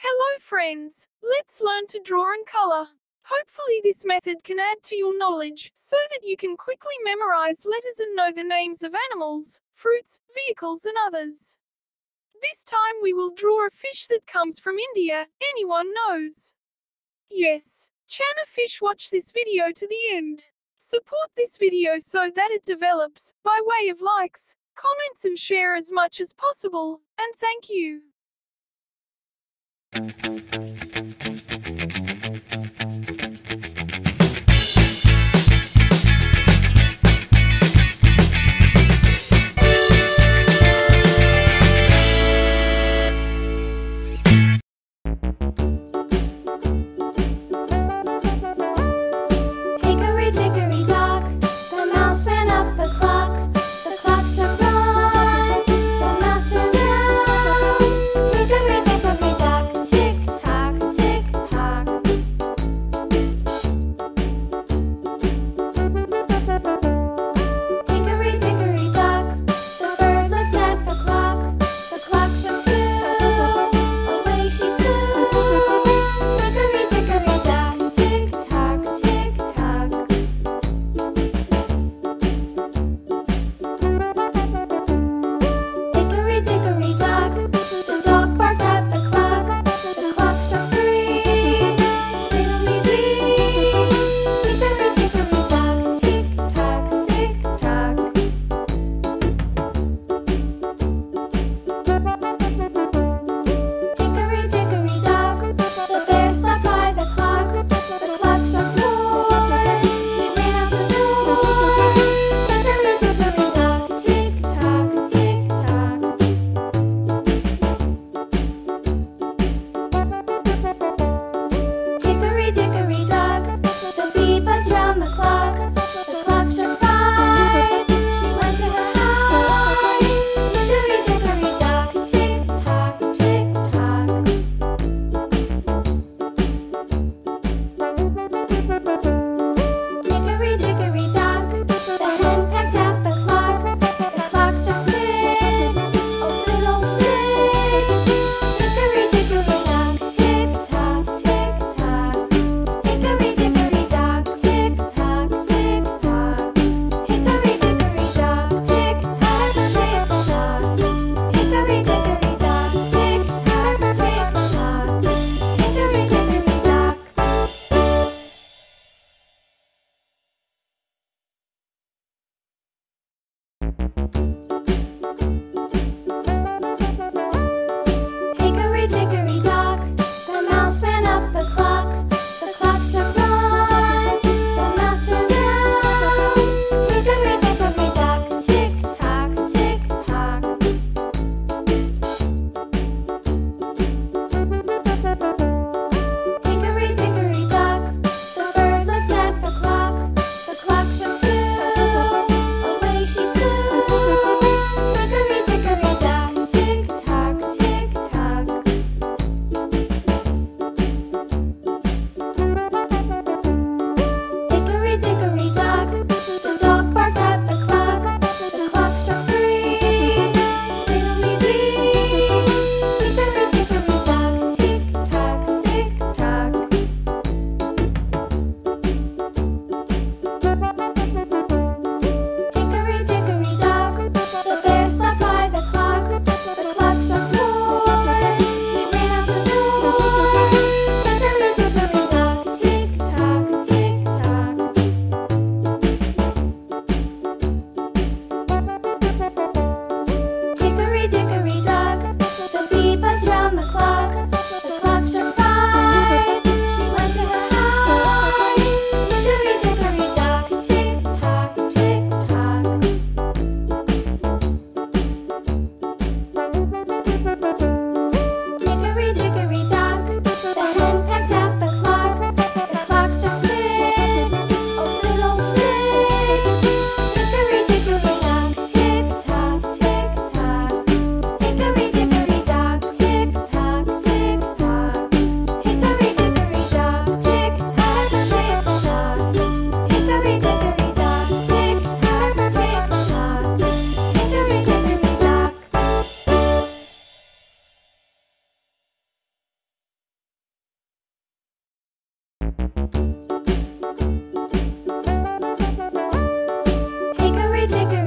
Hello friends, let's learn to draw and color. Hopefully this method can add to your knowledge so that you can quickly memorize letters and know the names of animals, fruits, vehicles and others. This time we will draw a fish that comes from India, anyone knows. Yes, Chana Fish watch this video to the end. Support this video so that it develops, by way of likes, comments and share as much as possible, and thank you. Thank you. ridiculous.